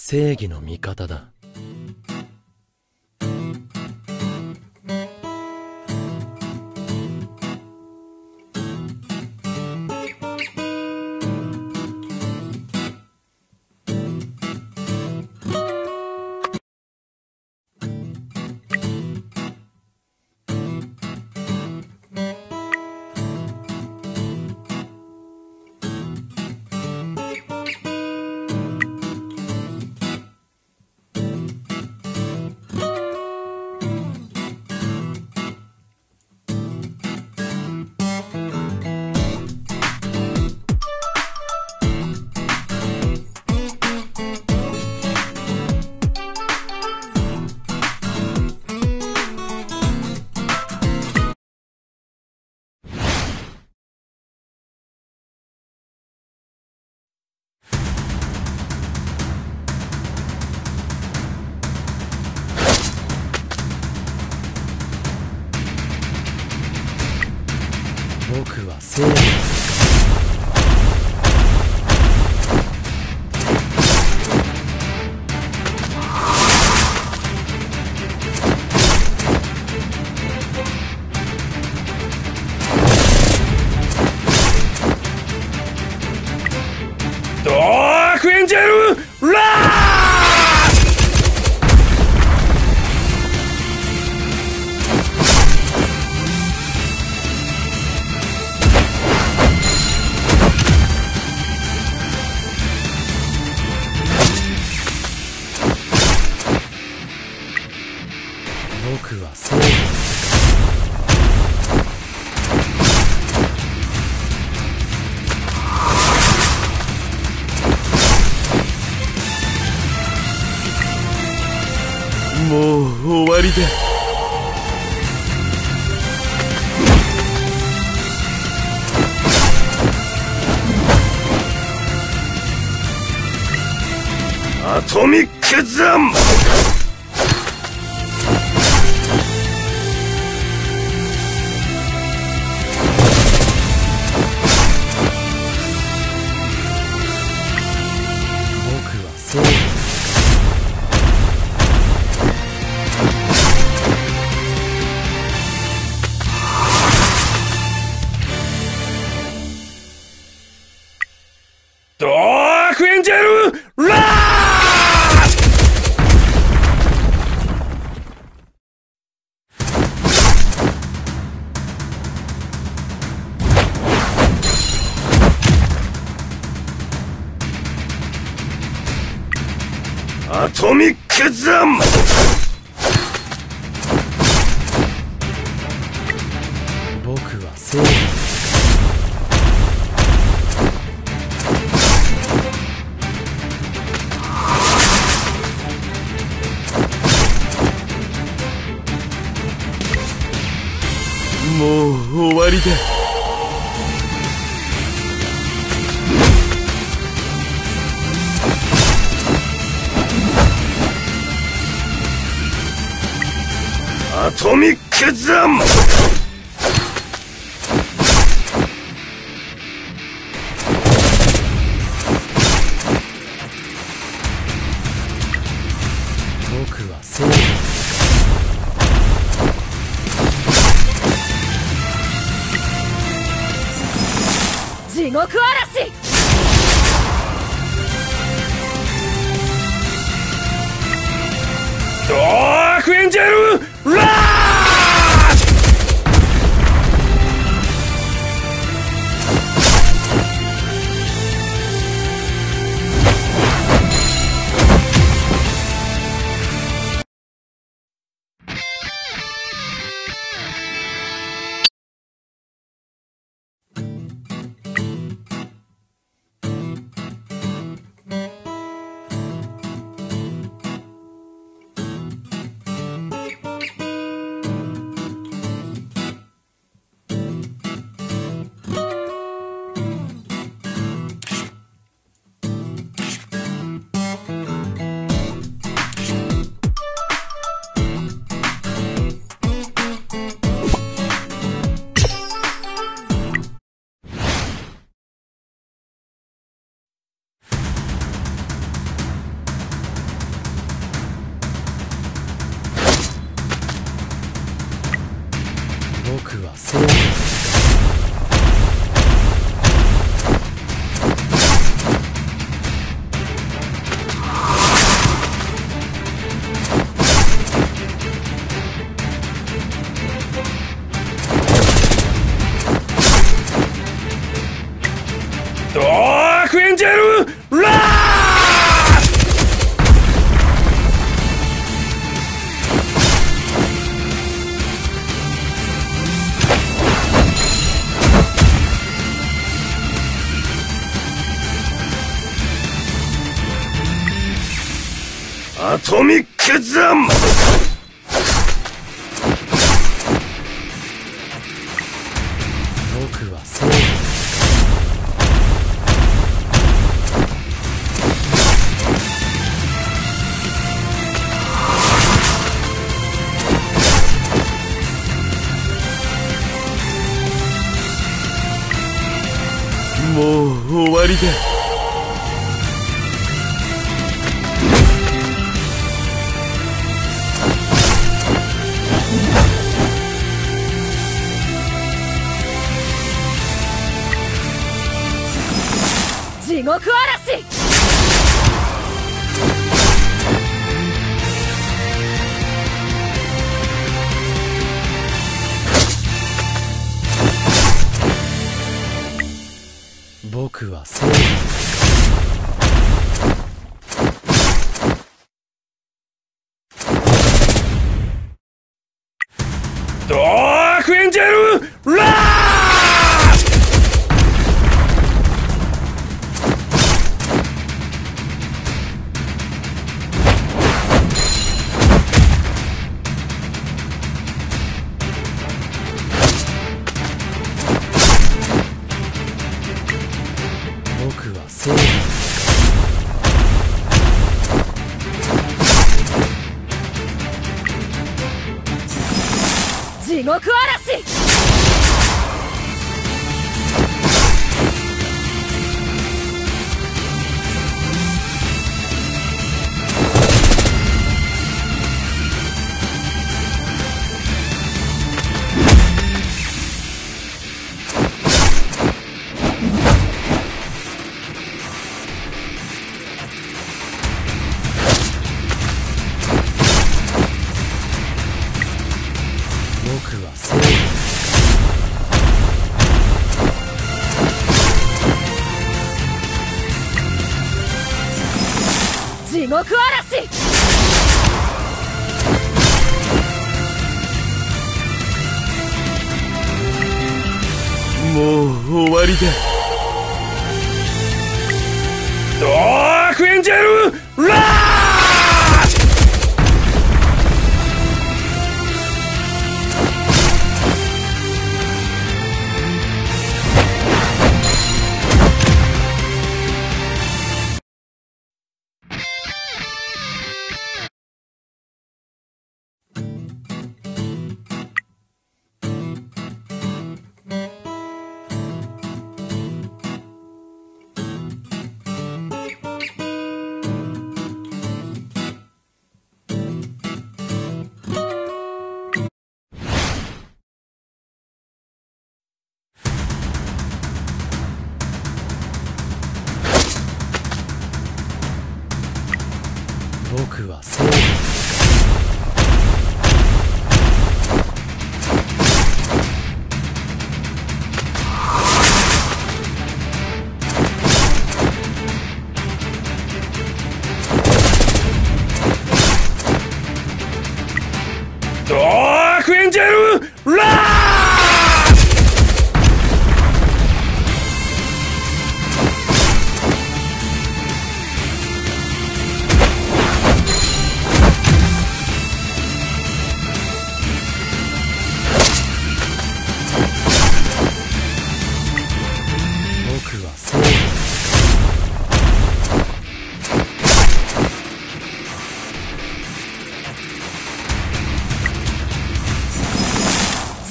正義の味方だ。りだアトミックザンけアトミックザン地獄嵐。ダークエンジェル嵐。僕はそう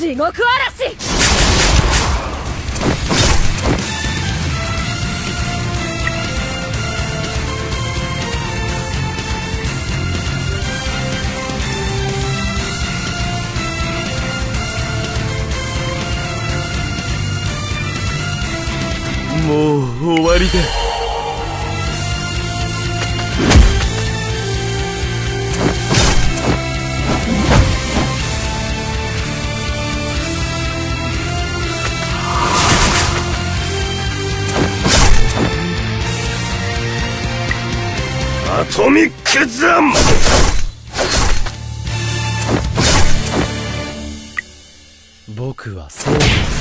地獄嵐。もう終わりだ。アトミックザン僕はそうです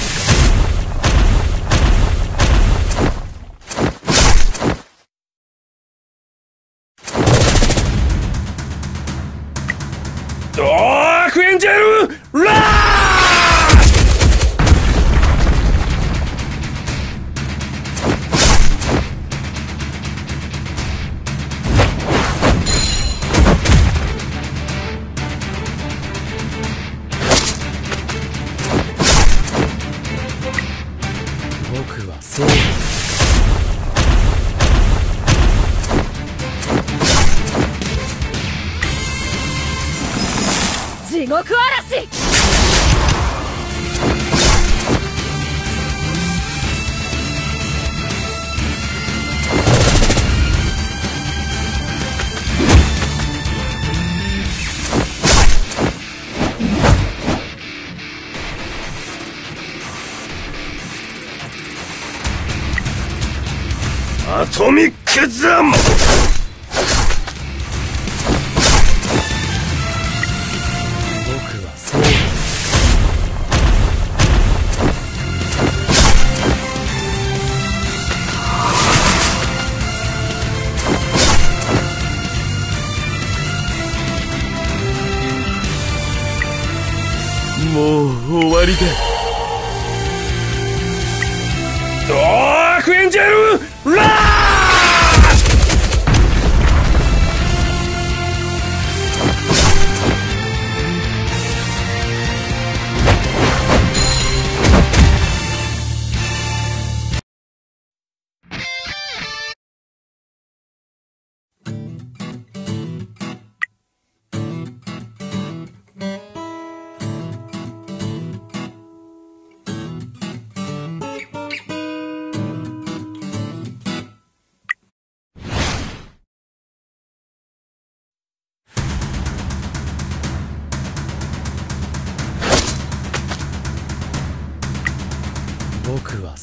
Get them!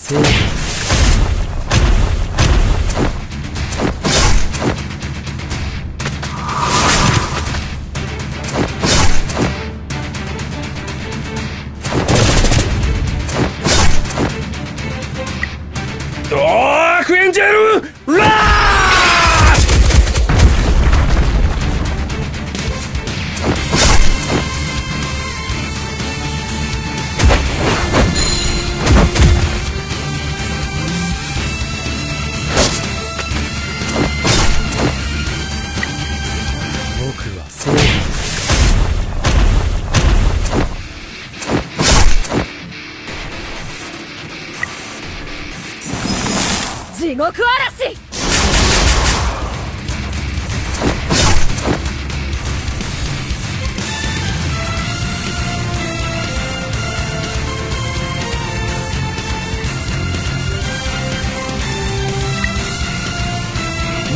Sí. 獄嵐。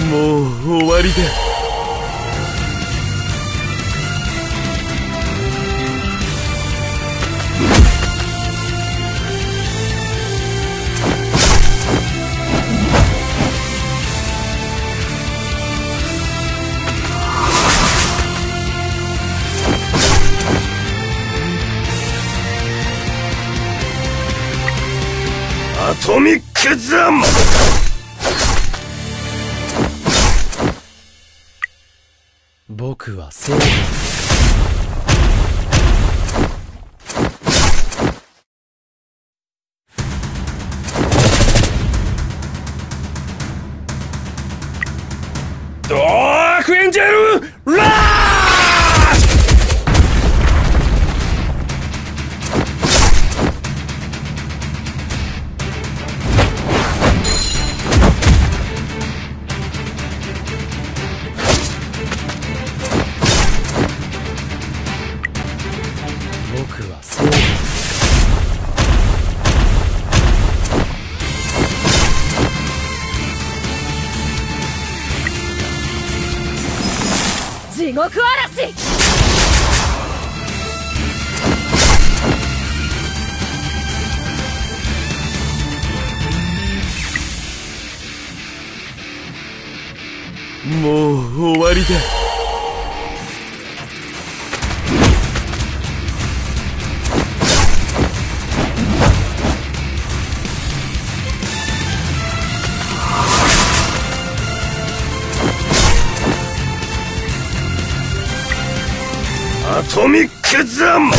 もう終わりだ。トミックザン僕は正義地わ嵐トミックザン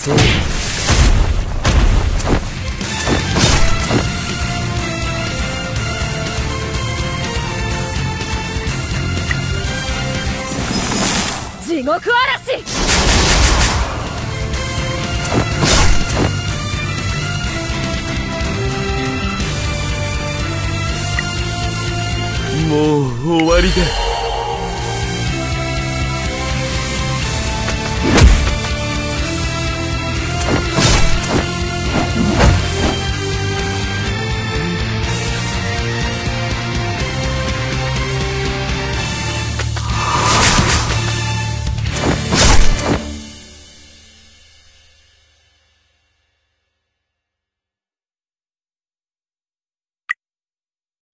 Three.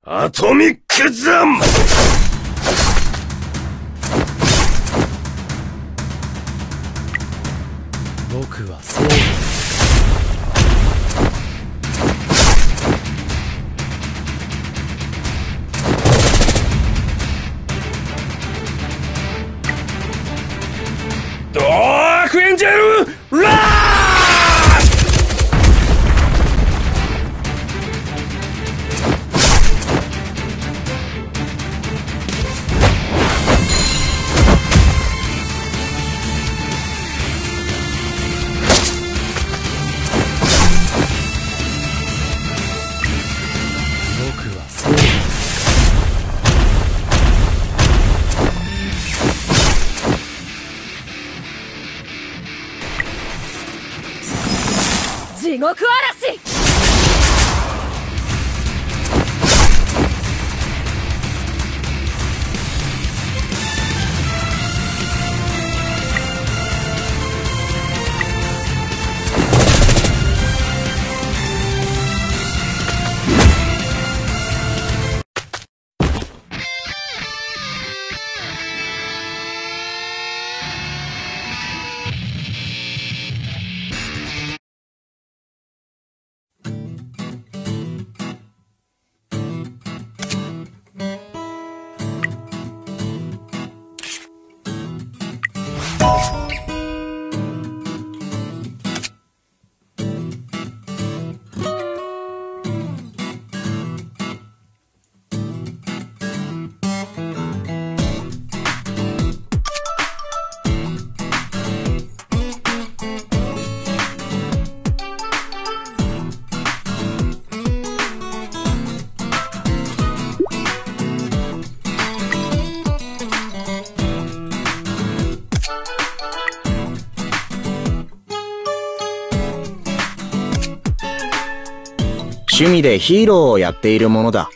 アトミックザン僕はそう趣味でヒーローをやっているものだ。